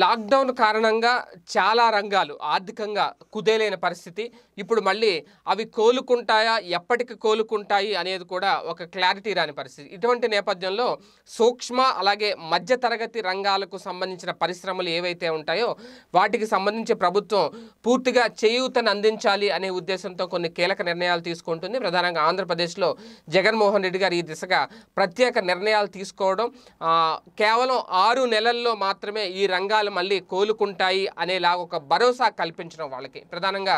Lockdown కారణంగా చాలా రంగాలు ఆర్థికంగా కుదేలైన పరిస్థితి. ఇప్పుడు మళ్ళీ అవి కోలుకుంటాయా? ఎప్పటికి కోలుకుంటాయి? అనేది కూడా ఒక క్లారిటీ రాని పరిస్థితి. ఇటువంటి నేపథ్యంలో సూక్ష్మ అలాగే మధ్య తరగతి రంగాలకు సంబంధించిన పరిశ్రమలు ఏవైతే ఉంటాయో వాటికి సంబంధించి ప్రభుత్వం పూర్తిగా చేయూతను అందించాలి అనే ఉద్దేశంతో కొన్ని కీలక నిర్ణయాలు తీసుకుంటుంది. ప్రధానంగా ఆంధ్రప్రదేశ్లో జగన్మోహన్ రెడ్డి గారు ఈ దిశగా ప్రత్యేక నిర్ణయాలు తీసుకోవడం కేవలం ఆరు నెలల్లో మాత్రమే ఈ రంగాలు మళ్ళీ కోలుకుంటాయి అనేలాగా ఒక భరోసా కల్పించడం వాళ్ళకి. ప్రధానంగా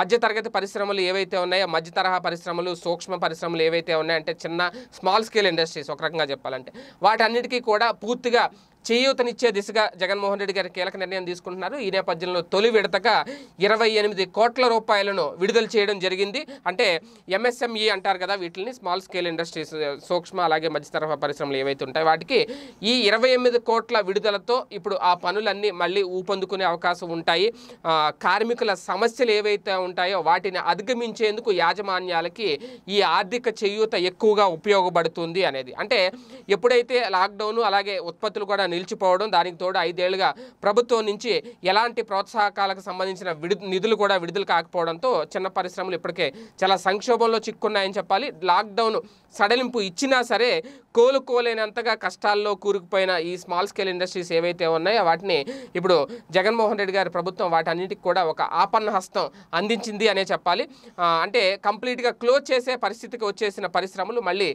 మధ్యతరగతి పరిశ్రమలు ఏవైతే ఉన్నాయో మధ్య తరహా పరిశ్రమలు సూక్ష్మ పరిశ్రమలు ఏవైతే ఉన్నాయంటే చిన్న స్మాల్ స్కేల్ ఇండస్ట్రీస్ ఒక రకంగా చెప్పాలంటే. వాటన్నిటికీ కూడా పూర్తిగా చేయూతనిచ్చే దిశగా జగన్మోహన్ రెడ్డి గారి కీలక నిర్ణయం తీసుకుంటున్నారు. ఈ నేపథ్యంలో తొలి విడతగా ఇరవై ఎనిమిది కోట్ల రూపాయలను విడుదల చేయడం జరిగింది. అంటే ఎంఎస్ఎంఈ అంటారు కదా వీటిని స్మాల్ స్కేల్ ఇండస్ట్రీస్ సూక్ష్మ అలాగే మధ్యతరహా పరిశ్రమలు ఏవైతే ఉంటాయో వాటికి ఈ ఇరవై ఎనిమిది కోట్ల విడుదలతో ఇప్పుడు ఆ పనులన్నీ మళ్ళీ ఊపందుకునే అవకాశం ఉంటాయి. కార్మికుల సమస్యలు ఏవైతే ఉంటాయో వాటిని అధిగమించేందుకు యాజమాన్యాలకి ఈ ఆర్థిక చేయూత ఎక్కువగా ఉపయోగపడుతుంది అనేది. అంటే ఎప్పుడైతే లాక్డౌన్ అలాగే ఉత్పత్తులు కూడా నిలిచిపోవడం దానికి తోడు ఐదేళ్ళుగా ప్రభుత్వం నుంచి ఎలాంటి ప్రోత్సాహకాలకు సంబంధించిన విడు నిధులు కూడా విడుదల కాకపోవడంతో చిన్న పరిశ్రమలు ఇప్పటికే చాలా సంక్షోభంలో చిక్కున్నాయని చెప్పాలి. లాక్డౌన్ సడలింపు ఇచ్చినా సరే కోలుకోలేనంతగా కష్టాల్లో కూరుకుపోయిన ఈ స్మాల్ స్కేల్ ఇండస్ట్రీస్ ఏవైతే ఉన్నాయో వాటిని ఇప్పుడు జగన్మోహన్ రెడ్డి గారి ప్రభుత్వం వాటన్నిటికి కూడా ఒక ఆపన్న హస్తం అందించింది అనే చెప్పాలి. అంటే కంప్లీట్గా క్లోజ్ చేసే పరిస్థితికి వచ్చేసిన పరిశ్రమలు మళ్ళీ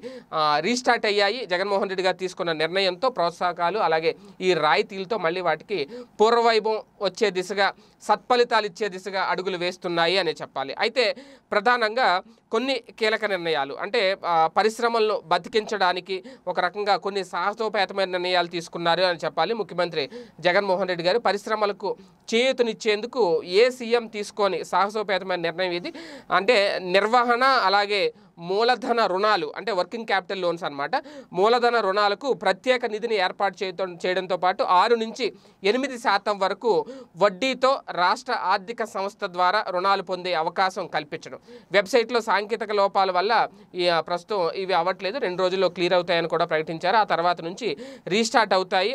రీస్టార్ట్ అయ్యాయి. జగన్మోహన్ రెడ్డి గారు తీసుకున్న నిర్ణయంతో ప్రోత్సాహకాలు అలాగే ఈ రాయితీలతో మళ్ళీ వాటికి పూర్వవైభవం వచ్చే దిశగా సత్ఫలితాలు ఇచ్చే దిశగా అడుగులు వేస్తున్నాయి అనే చెప్పాలి. అయితే ప్రధానంగా కొన్ని కీలక నిర్ణయాలు. అంటే ఆ, పరిశ్రమలను బతికించడానికి ఒక రకంగా కొన్ని సాహసోపేతమైన నిర్ణయాలు తీసుకున్నారు అని చెప్పాలి ముఖ్యమంత్రి జగన్మోహన్ రెడ్డి గారు. పరిశ్రమలకు చేయూతనిచ్చేందుకు ఏ సీఎం తీసుకొని సాహసోపేతమైన నిర్ణయం ఇది? అంటే నిర్వహణ అలాగే మూలధన రుణాలు అంటే వర్కింగ్ క్యాపిటల్ లోన్స్ అనమాట మూలధన రుణాలకు ప్రత్యేక నిధిని ఏర్పాటు చేయడం చేయడంతో పాటు ఆరు నుంచి ఎనిమిది శాతం వరకు వడ్డీతో రాష్ట్ర ఆర్థిక సంస్థ ద్వారా రుణాలు పొందే అవకాశం కల్పించడం. వెబ్సైట్లో సాంకేతిక లోపాల వల్ల ఈ ప్రస్తుతం ఇవి అవ్వట్లేదు. రెండు రోజుల్లో క్లియర్ అవుతాయని కూడా ప్రకటించారు. ఆ తర్వాత నుంచి రీస్టార్ట్ అవుతాయి.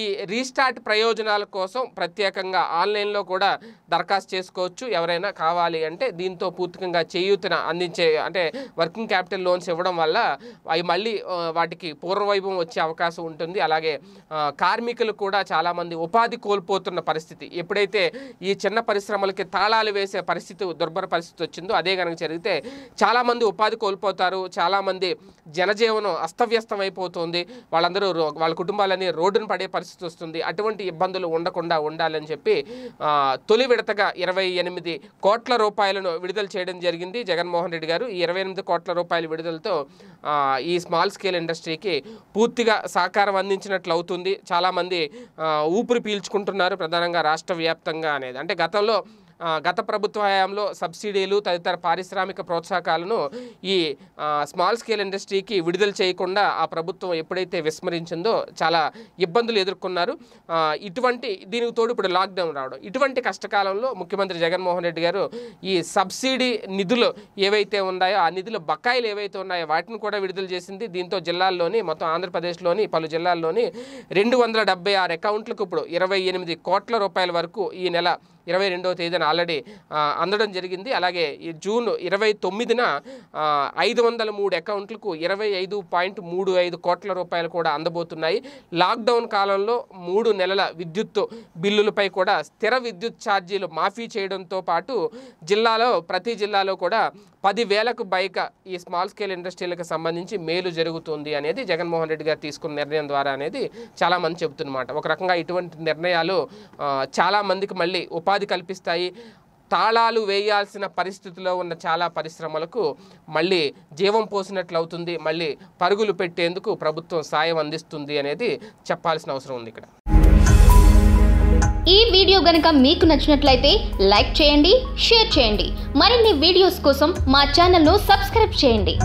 ఈ రీస్టార్ట్ ప్రయోజనాల కోసం ప్రత్యేకంగా ఆన్లైన్లో కూడా దరఖాస్తు చేసుకోవచ్చు. ఎవరైనా కావాలి అంటే దీంతో పూర్తికంగా చేయూతన అందించే అంటే వర్కింగ్ క్యాపిటల్ లోన్స్ ఇవ్వడం వల్ల అవి మళ్ళీ వాటికి పూర్వవైభవం వచ్చే అవకాశం ఉంటుంది. అలాగే కార్మికులు కూడా చాలామంది ఉపాధి కోల్పోతున్న పరిస్థితి. ఎప్పుడైతే ఈ చిన్న పరిశ్రమలకి తాళాలు వేసే పరిస్థితి దుర్భర పరిస్థితి వచ్చిందో అదే కనుక జరిగితే చాలామంది ఉపాధి కోల్పోతారు చాలామంది జనజీవనం అస్తవ్యస్తం అయిపోతుంది వాళ్ళందరూ రో- వాళ్ళ కుటుంబాలని రోడ్డును పడే పరిస్థితి వస్తుంది. అటువంటి ఇబ్బందులు ఉండకుండా ఉండాలని చెప్పి తొలి విడతగా ఇరవై ఎనిమిది కోట్ల రూపాయలను విడుదల చేయడం జరిగింది జగన్మోహన్ రెడ్డి గారు. ఈ ఇరవై ఎనిమిది కోట్ల రూపాయల విడుదలతో ఈ స్మాల్ స్కేల్ ఇండస్ట్రీకి పూర్తిగా సహకారం అందించినట్లు అవుతుంది చాలామంది ఊపిరి పీల్చుకుంటున్నారు ప్రధానంగా రాష్ట్ర వ్యాప్తంగా అనేది. అంటే గతంలో గత ప్రభుత్వ హయాంలో సబ్సిడీలు తదితర పారిశ్రామిక ప్రోత్సాహకాలను ఈ స్మాల్ స్కేల్ ఇండస్ట్రీకి విడుదల చేయకుండా ఆ ప్రభుత్వం ఎప్పుడైతే విస్మరించిందో చాలా ఇబ్బందులు ఎదుర్కొన్నారు. ఇటువంటి దీనికి తోడు ఇప్పుడు లాక్డౌన్ రావడం. ఇటువంటి కష్టకాలంలో ముఖ్యమంత్రి జగన్మోహన్ రెడ్డి గారు ఈ సబ్సిడీ నిధులు ఏవైతే ఉన్నాయో ఆ నిధుల బకాయిలు ఏవైతే ఉన్నాయో వాటిని కూడా విడుదల చేసింది దీంతో జిల్లాల్లోని మొత్తం ఆంధ్రప్రదేశ్లోని పలు జిల్లాల్లోని రెండు వందల డెబ్బై ఆరు అకౌంట్లకు ఇప్పుడు ఇరవై ఎనిమిది కోట్ల రూపాయల వరకు ఈ నెల ఇరవై రెండవ తేదీన ఆల్రెడీ అందడం జరిగింది. అలాగే ఈ జూన్ ఇరవై తొమ్మిదిన ఐదు వందల మూడు అకౌంట్లకు ఇరవై ఐదు పాయింట్ మూడు ఐదు కోట్ల రూపాయలు కూడా అందబోతున్నాయి. లాక్డౌన్ కాలంలో మూడు నెలల విద్యుత్ బిల్లులపై కూడా స్థిర విద్యుత్ ఛార్జీలు మాఫీ చేయడంతో పాటు జిల్లాలో ప్రతి జిల్లాలో కూడా పదివేలకు బైక ఈ స్మాల్ స్కేల్ ఇండస్ట్రీలకు సంబంధించి మేలు జరుగుతుంది అనేది జగన్మోహన్ రెడ్డి గారు తీసుకున్న నిర్ణయం ద్వారా అనేది చాలామంది చెబుతున్నమాట. ఒక రకంగా ఇటువంటి నిర్ణయాలు చాలామందికి మళ్ళీ ఉపాధి కల్పిస్తాయి. తాళాలు వేయాల్సిన పరిస్థితిలో ఉన్న చాలా పరిశ్రమలకు మళ్ళీ జీవం పోసినట్లు అవుతుంది మళ్ళీ పరుగులు పెట్టేందుకు ప్రభుత్వం సాయం అందిస్తుంది అనేది చెప్పాల్సిన అవసరం ఉంది ఇక్కడ. ఈ వీడియో గనక మీకు నచ్చినట్లయితే లైక్ చేయండి షేర్ చేయండి. మరిన్ని వీడియోస్ కోసం మా ఛానల్ను సబ్స్క్రైబ్ చేయండి.